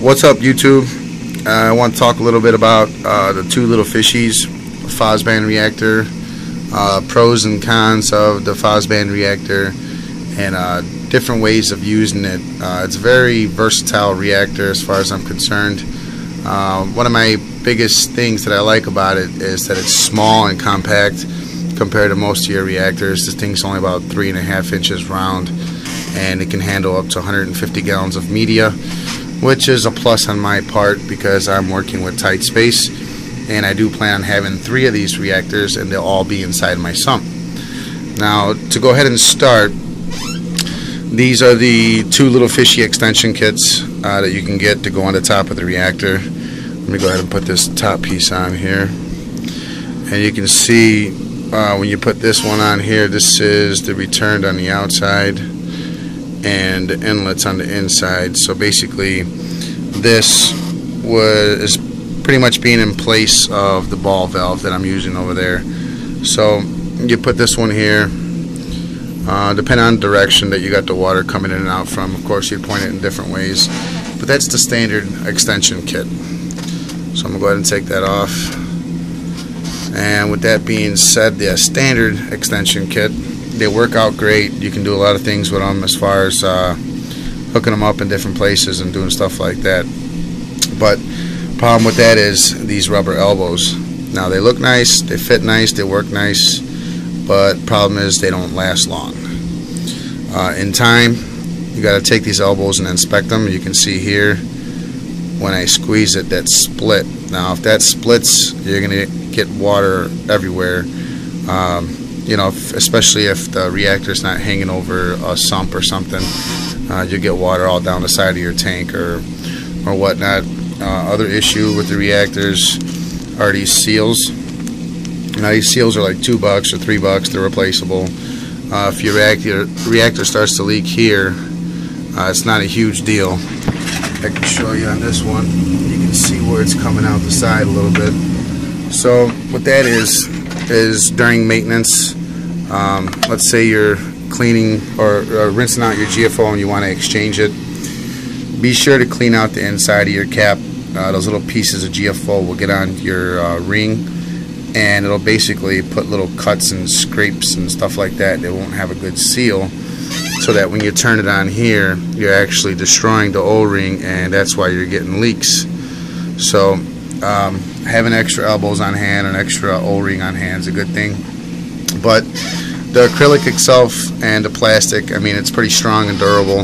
What's up, YouTube? Uh, I want to talk a little bit about uh, the two little fishies, Phosban reactor, uh, pros and cons of the Phosban reactor, and uh, different ways of using it. Uh, it's a very versatile reactor as far as I'm concerned. Uh, one of my biggest things that I like about it is that it's small and compact compared to most of your reactors. This thing's only about three and a half inches round and it can handle up to 150 gallons of media which is a plus on my part because I'm working with tight space and I do plan on having three of these reactors and they'll all be inside my sump. Now to go ahead and start these are the two little fishy extension kits uh, that you can get to go on the top of the reactor. Let me go ahead and put this top piece on here and you can see uh, when you put this one on here this is the returned on the outside and inlets on the inside. So basically, this was pretty much being in place of the ball valve that I'm using over there. So you put this one here. Uh, depending on the direction that you got the water coming in and out from, of course, you'd point it in different ways. But that's the standard extension kit. So I'm going to go ahead and take that off. And with that being said, the standard extension kit they work out great. You can do a lot of things with them as far as uh, hooking them up in different places and doing stuff like that. But problem with that is these rubber elbows. Now they look nice, they fit nice, they work nice, but problem is they don't last long. Uh, in time, you got to take these elbows and inspect them. You can see here when I squeeze it that split. Now if that splits, you're going to get water everywhere. Um, you know, if, especially if the reactor is not hanging over a sump or something, uh, you get water all down the side of your tank or or whatnot. Uh, other issue with the reactors are these seals. Now these seals are like two bucks or three bucks. They're replaceable. Uh, if your reactor reactor starts to leak here, uh, it's not a huge deal. I can show you on this one. You can see where it's coming out the side a little bit. So what that is is during maintenance um, let's say you're cleaning or, or, rinsing out your GFO and you want to exchange it, be sure to clean out the inside of your cap. Uh, those little pieces of GFO will get on your uh, ring and it'll basically put little cuts and scrapes and stuff like that. It won't have a good seal so that when you turn it on here, you're actually destroying the O-ring and that's why you're getting leaks. So um, having extra elbows on hand and extra O-ring on hand is a good thing. But the acrylic itself and the plastic, I mean, it's pretty strong and durable.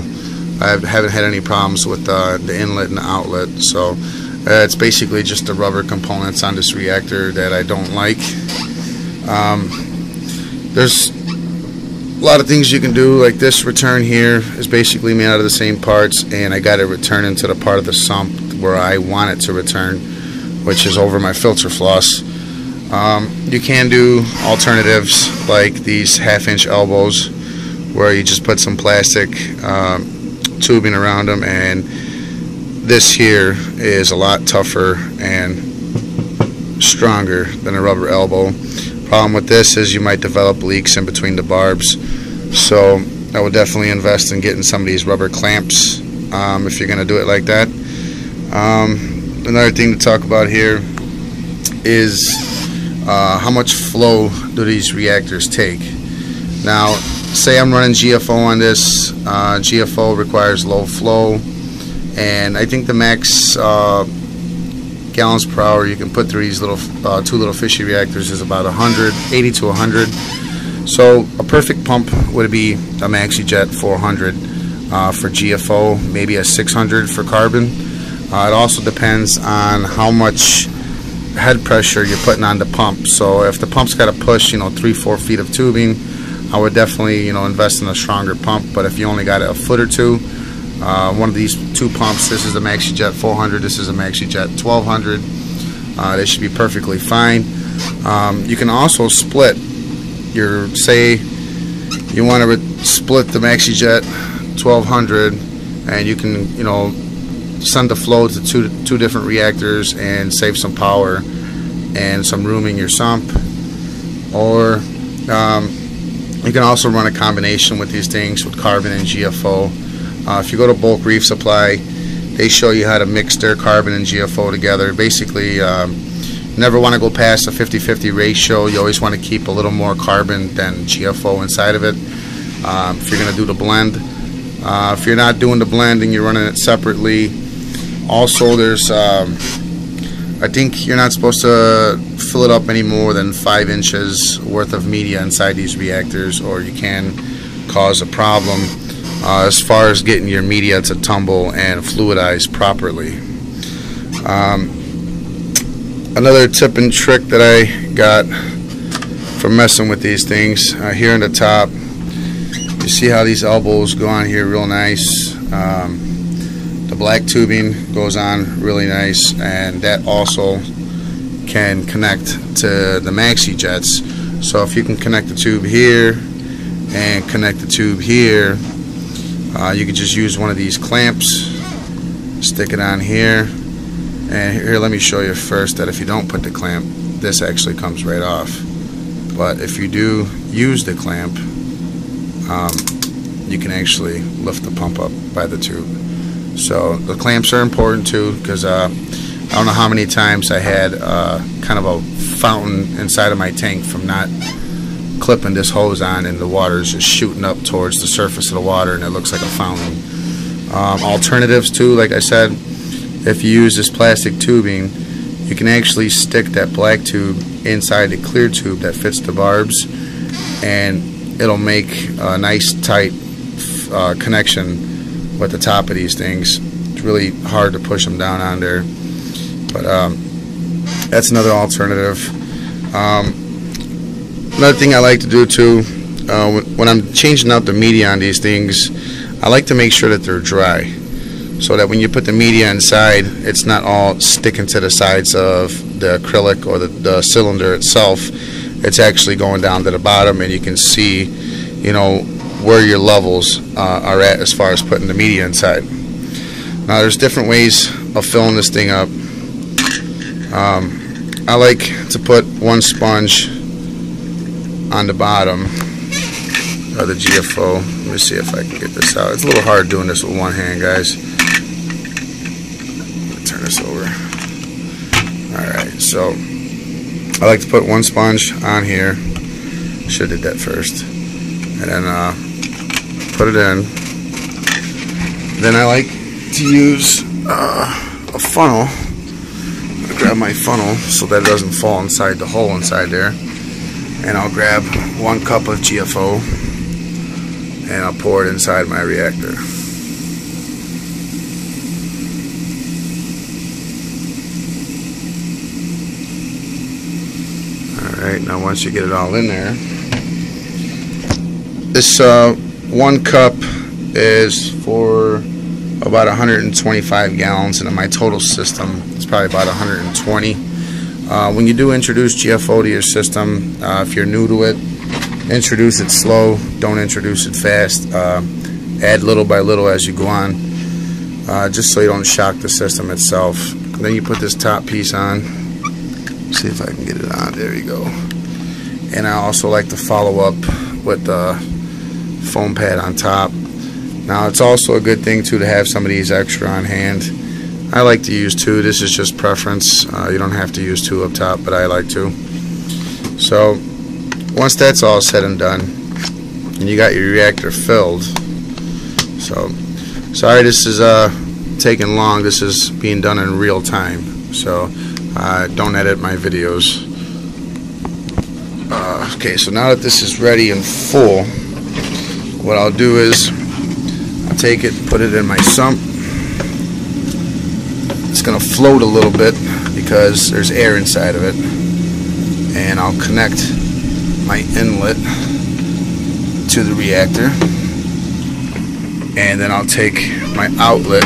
I haven't had any problems with uh, the inlet and the outlet. So uh, it's basically just the rubber components on this reactor that I don't like. Um, there's a lot of things you can do like this return here is basically made out of the same parts and I got it return into the part of the sump where I want it to return which is over my filter floss um, you can do alternatives like these half inch elbows where you just put some plastic um, tubing around them and this here is a lot tougher and stronger than a rubber elbow. Problem with this is you might develop leaks in between the barbs so I would definitely invest in getting some of these rubber clamps um, if you're going to do it like that. Um, another thing to talk about here is uh, how much flow do these reactors take. Now, say I'm running GFO on this. Uh, GFO requires low flow, and I think the max uh, gallons per hour you can put through these little uh, two little fishy reactors is about 100, 80 to 100. So a perfect pump would be a MaxiJet 400 uh, for GFO, maybe a 600 for carbon. Uh, it also depends on how much head pressure you're putting on the pump. So if the pump's got to push, you know, three, four feet of tubing, I would definitely, you know, invest in a stronger pump. But if you only got a foot or two, uh, one of these two pumps, this is a MaxiJet 400, this is a MaxiJet 1200. Uh, they should be perfectly fine. Um, you can also split your, say, you want to split the MaxiJet 1200 and you can, you know, send the flow to two, two different reactors and save some power and some room in your sump. Or um, you can also run a combination with these things with carbon and GFO. Uh, if you go to bulk reef supply, they show you how to mix their carbon and GFO together. Basically, um, never want to go past a 50-50 ratio. You always want to keep a little more carbon than GFO inside of it. Um, if you're going to do the blend, uh, if you're not doing the blend and you're running it separately, also there's um, I think you're not supposed to fill it up any more than five inches worth of media inside these reactors, or you can cause a problem uh, as far as getting your media to tumble and fluidize properly. Um, another tip and trick that I got from messing with these things uh, here in the top you see how these elbows go on here real nice um, the black tubing goes on really nice and that also can connect to the maxi jets. So if you can connect the tube here and connect the tube here uh, you can just use one of these clamps stick it on here. And here let me show you first that if you don't put the clamp this actually comes right off. But if you do use the clamp um, you can actually lift the pump up by the tube so the clamps are important too because uh, I don't know how many times I had uh, kind of a fountain inside of my tank from not clipping this hose on and the water is just shooting up towards the surface of the water and it looks like a fountain. Um, alternatives too, like I said, if you use this plastic tubing, you can actually stick that black tube inside the clear tube that fits the barbs and it'll make a nice tight uh, connection with the top of these things. It's really hard to push them down on there. But um, that's another alternative. Um, Another thing I like to do too, uh, when I'm changing out the media on these things, I like to make sure that they're dry. So that when you put the media inside, it's not all sticking to the sides of the acrylic or the, the cylinder itself. It's actually going down to the bottom and you can see, you know, where your levels uh, are at as far as putting the media inside. Now there's different ways of filling this thing up. Um, I like to put one sponge on the bottom of the GFO. Let me see if I can get this out. It's a little hard doing this with one hand, guys. turn this over. Alright, so I like to put one sponge on here. Should have did that first. And then uh, put it in. Then I like to use uh, a funnel. I grab my funnel so that it doesn't fall inside the hole inside there and I'll grab one cup of GFO and I'll pour it inside my reactor. Alright, now once you get it all in there, this uh, one cup is for about 125 gallons and in my total system it's probably about 120 uh, when you do introduce GFO to your system, uh, if you're new to it, introduce it slow. Don't introduce it fast. Uh, add little by little as you go on, uh, just so you don't shock the system itself. And then you put this top piece on. See if I can get it on. There you go. And I also like to follow up with the foam pad on top. Now it's also a good thing too to have some of these extra on hand I like to use two. This is just preference. Uh, you don't have to use two up top, but I like to. So once that's all said and done, and you got your reactor filled. So sorry this is uh, taking long. This is being done in real time. So uh, don't edit my videos. Uh, okay, so now that this is ready and full, what I'll do is I'll take it, put it in my sump, It's going to float a little bit because there's air inside of it. And I'll connect my inlet to the reactor. And then I'll take my outlet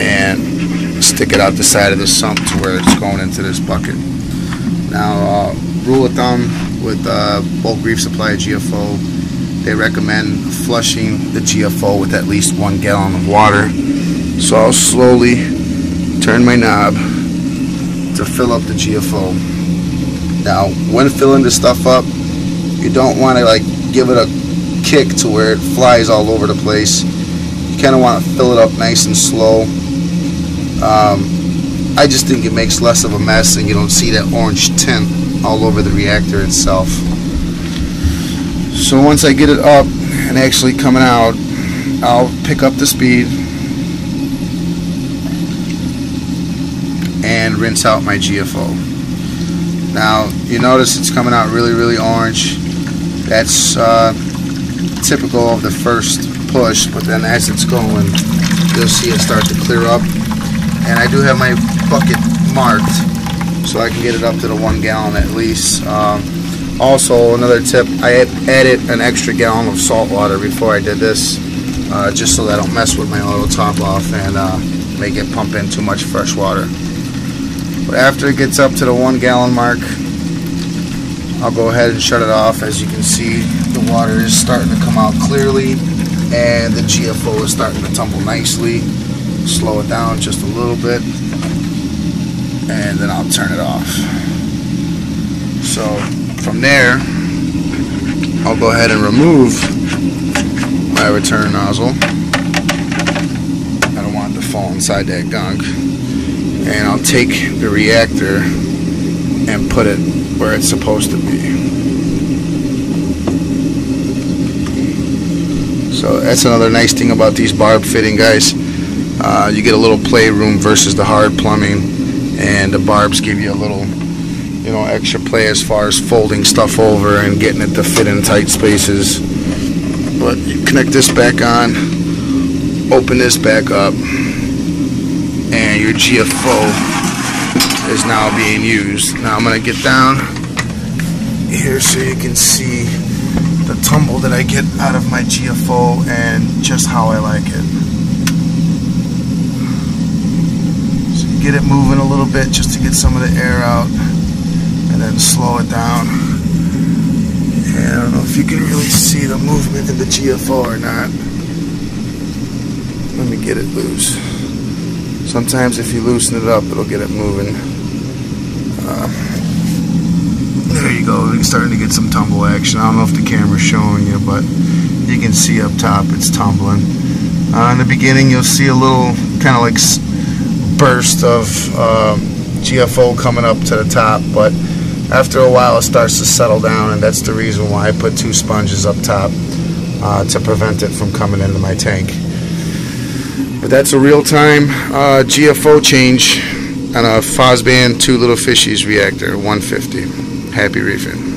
and stick it out the side of the sump to where it's going into this bucket. Now, uh, rule of thumb with uh, bulk reef supply GFO, they recommend flushing the GFO with at least one gallon of water so I'll slowly turn my knob to fill up the GFO. Now, when filling this stuff up, you don't want to like give it a kick to where it flies all over the place. You kind of want to fill it up nice and slow. Um, I just think it makes less of a mess and you don't see that orange tint all over the reactor itself. So once I get it up and actually coming out, I'll pick up the speed and rinse out my GFO. Now you notice it's coming out really really orange. That's uh, typical of the first push, but then as it's going, you'll see it start to clear up. And I do have my bucket marked, so I can get it up to the one gallon at least. Um, also, another tip, I added an extra gallon of salt water before I did this, uh, just so that I don't mess with my oil top off and uh, make it pump in too much fresh water. But after it gets up to the one gallon mark, I'll go ahead and shut it off. As you can see, the water is starting to come out clearly and the GFO is starting to tumble nicely. Slow it down just a little bit and then I'll turn it off. So from there, I'll go ahead and remove my return nozzle. I don't want it to fall inside that gunk. And I'll take the reactor and put it where it's supposed to be. So that's another nice thing about these barb fitting guys. Uh, you get a little playroom versus the hard plumbing and the barbs give you a little you know extra play as far as folding stuff over and getting it to fit in tight spaces. But you connect this back on, open this back up, and your GFO is now being used. Now I'm going to get down here so you can see the tumble that I get out of my GFO and just how I like it. So you get it moving a little bit just to get some of the air out and then slow it down. And I don't know if you can really see the movement in the GFO or not. Let me get it loose. Sometimes if you loosen it up, it'll get it moving. Uh, there you go. It's starting to get some tumble action. I don't know if the camera's showing you, but you can see up top it's tumbling. Uh, in the beginning, you'll see a little kind of like burst of uh, GFO coming up to the top, but after a while, it starts to settle down, and that's the reason why I put two sponges up top uh, to prevent it from coming into my tank. But that's a real-time uh, GFO change on a Phosban Two Little Fishies reactor, 150. Happy reefing.